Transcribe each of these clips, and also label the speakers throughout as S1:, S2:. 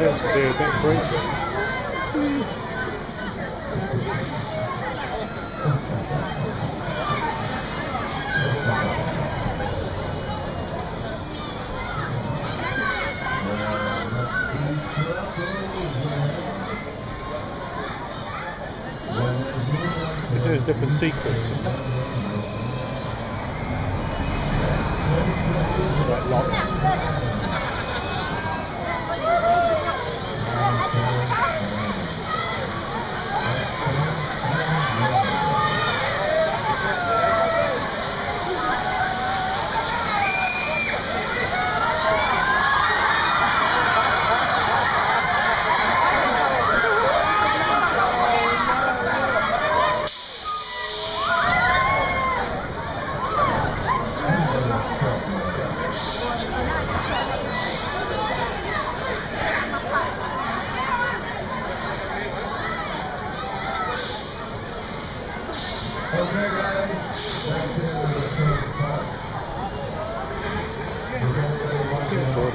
S1: appears to be a. Different sequences. It's like locked.
S2: Okay,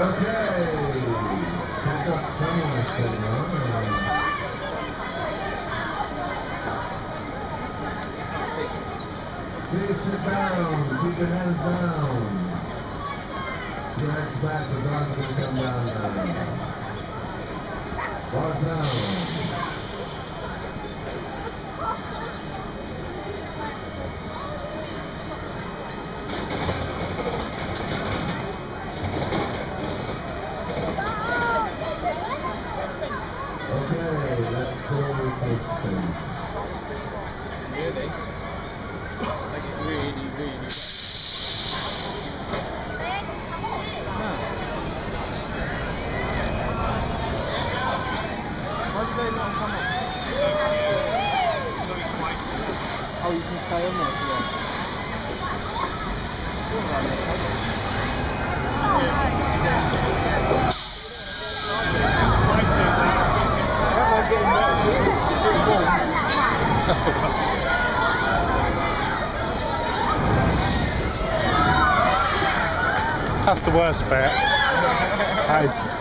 S2: Okay. Got someone down. Keep your hands down. Back. The dog's gonna come down now. Walk down. Okay, let's go with this thing.
S3: Really? Like really, really. No. Why did they not come up? You can stay on there.
S1: That's the. That's the worst bit. That is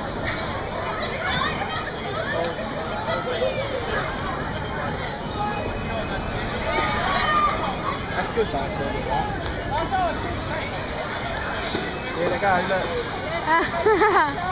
S3: good back there. Here they go, look.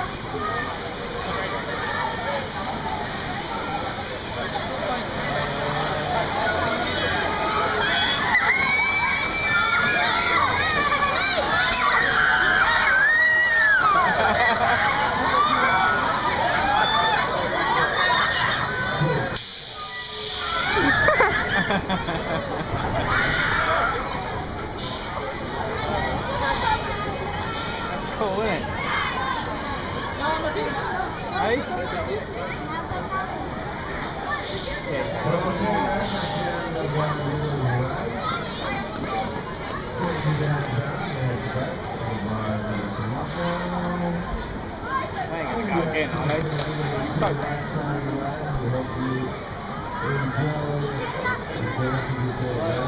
S2: Hope you